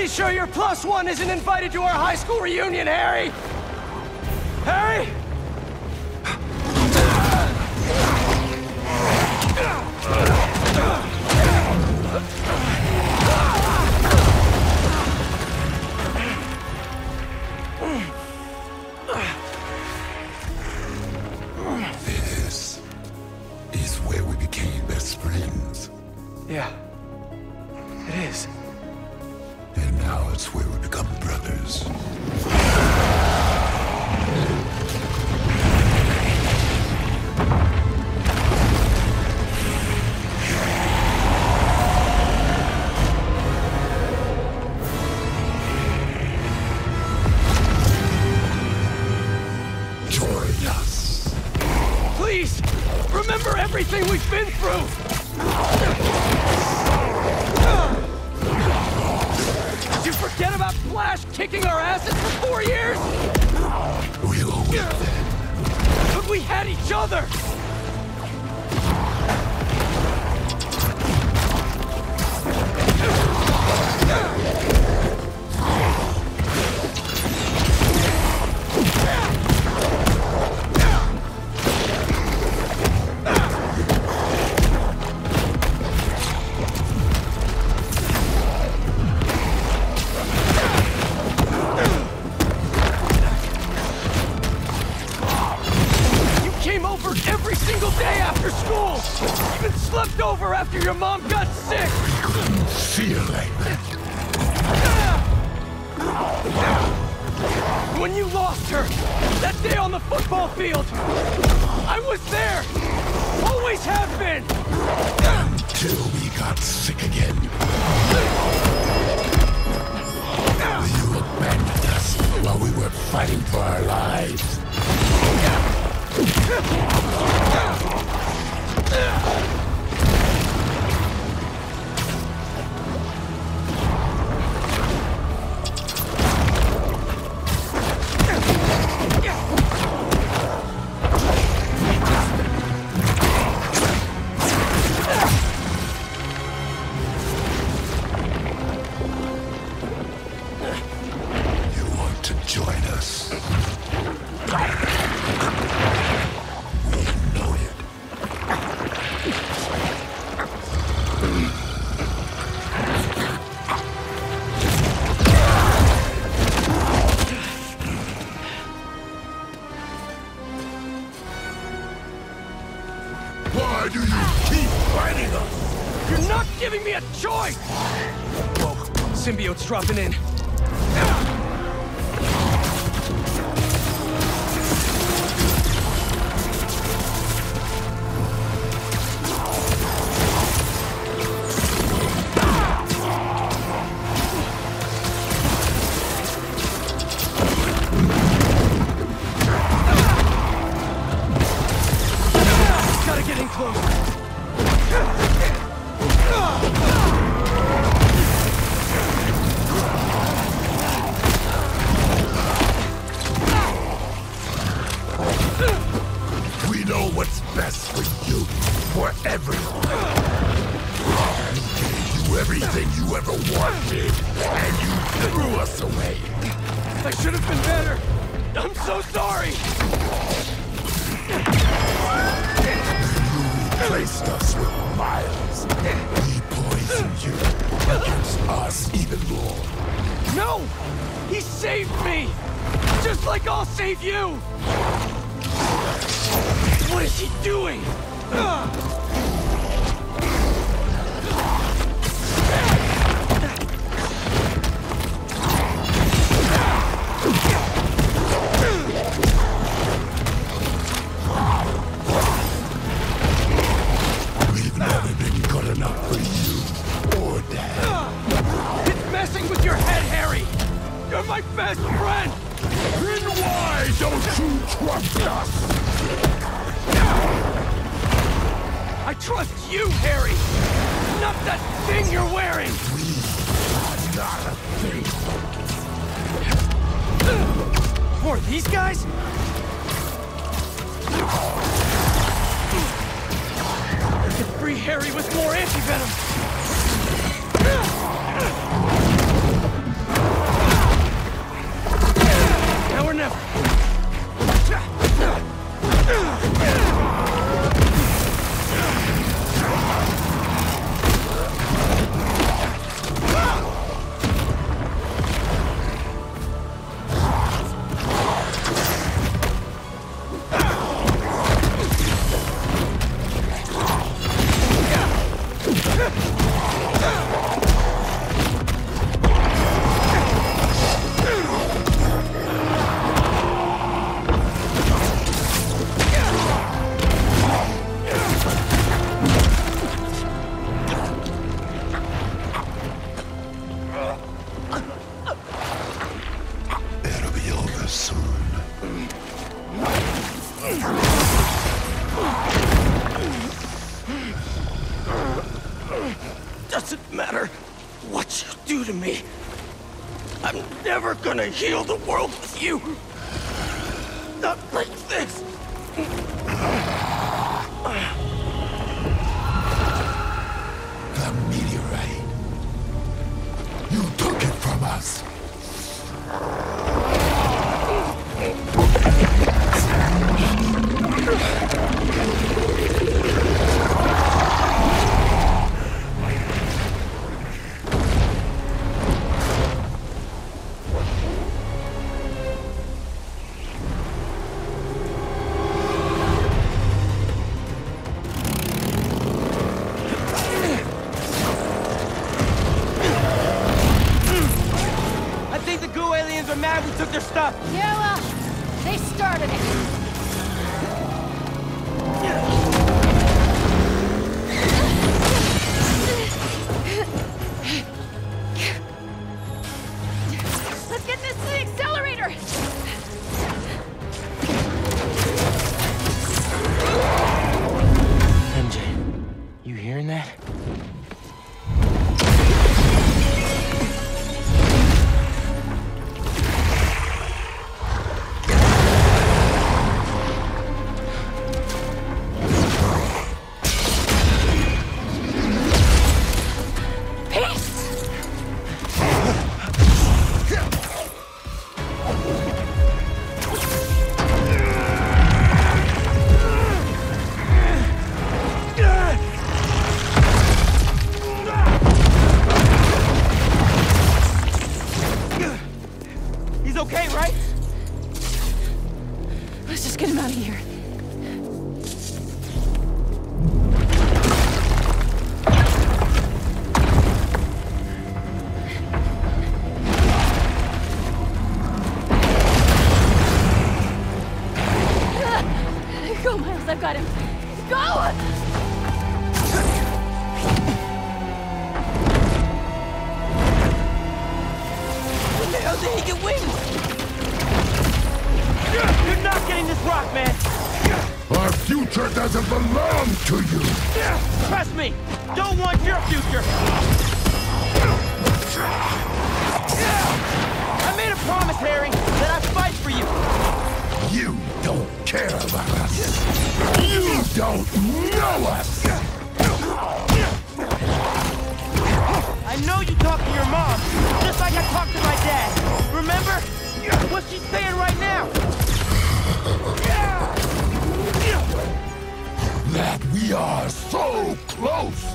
Pretty sure your plus one isn't invited to our high school reunion, Harry! Harry! This is where we became best friends. Yeah. It's where we become brothers. Join us. Please! Remember everything we've been through! You forget about Flash kicking our asses for four years? We will win then. But we had each other! You you lost her, that day on the football field, I was there! Always have been! Till we got sick again. You abandoned us while we were fighting for our lives. dropping in. What's best for you, for everyone. We gave you everything you ever wanted, and you threw us away. I should have been better. I'm so sorry. You replaced us with Miles. He poisoned you against us even more. No! He saved me! Just like I'll save you! What is he doing? We've never been good enough for you or Dad. It's messing with your head, Harry! You're my best friend! Then why don't you trust us? I trust you, Harry! Not that thing you're wearing! We are not a thing. More these guys? I can free Harry with more anti venom. Now or never! you do to me. I'm never gonna heal the world with you. Not like this. The meteorite. You took it from us. Future doesn't belong to you. Trust me. Don't want your future. I made a promise, Harry, that I'd fight for you. You don't care about us. You don't know us. I know you talk to your mom, just like I talked to my dad. Remember? What's she saying right now? Close.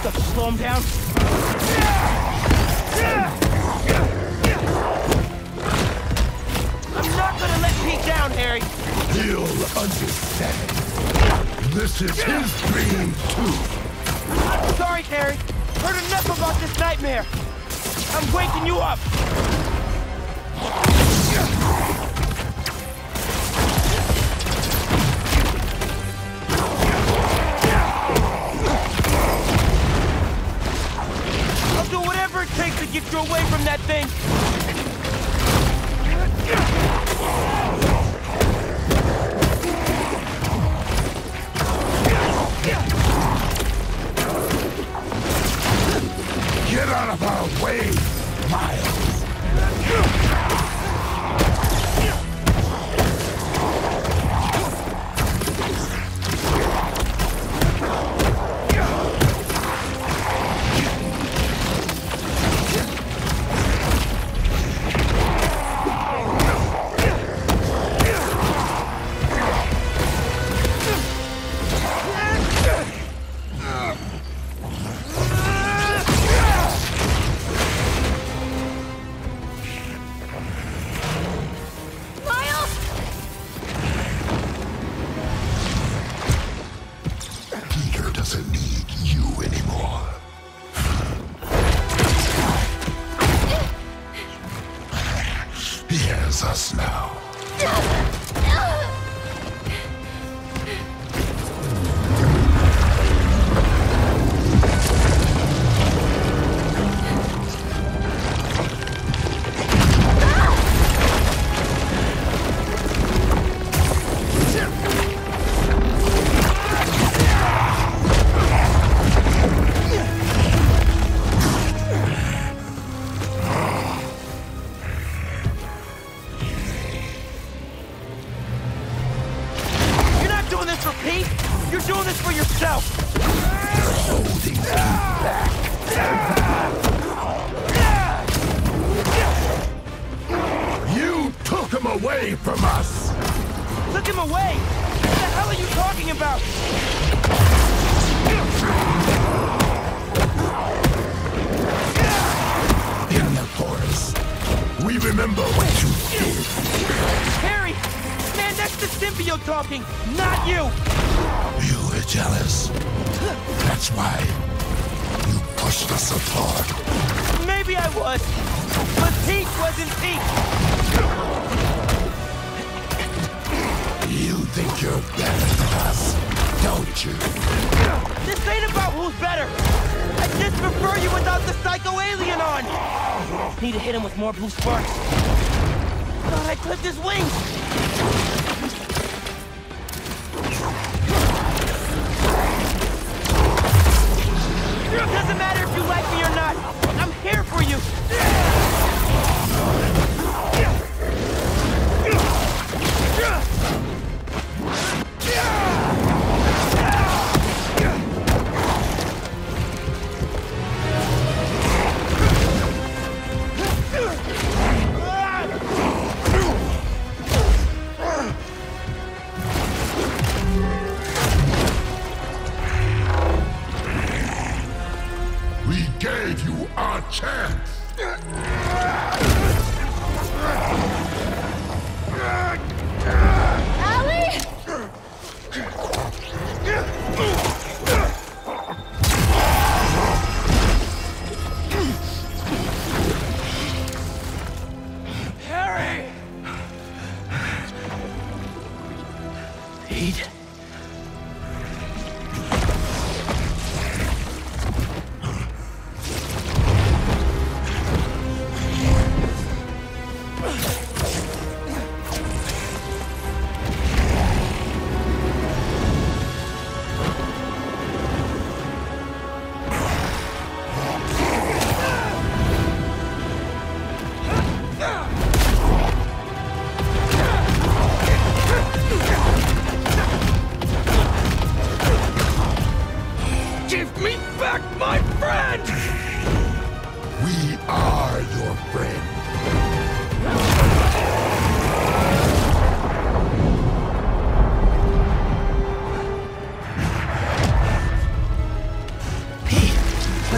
To slow him down. I'm not gonna let Pete down, Harry. He'll understand. This is his dream too. I'm sorry, Harry. Heard enough about this nightmare. I'm waking you up. Do whatever it takes to get you away from that thing. Get out of our way, Miles. Doing this for yourself. Holding you back. You took him away from us. Took him away. What the hell are you talking about? In the forest. We remember what you did. Harry! Man, that's the symbiote talking, not you! You were jealous. That's why you pushed us apart. Maybe I was, but Pete wasn't Pete! You think you're better than us, don't you? This ain't about who's better! I just prefer you without the psycho alien on! Need to hit him with more blue sparks. Thought I clipped his wings! It doesn't matter if you like me or not! I'm here for you!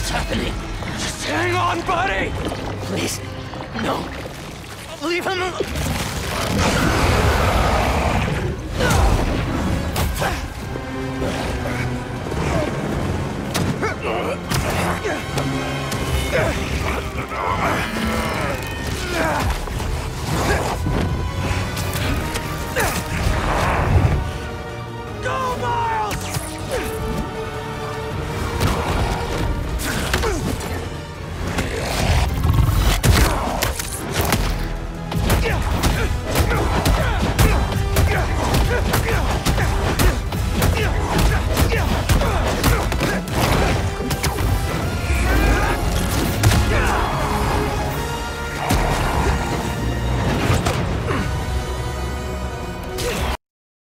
what's happening. Just hang on, buddy! Please, no. Leave him alone.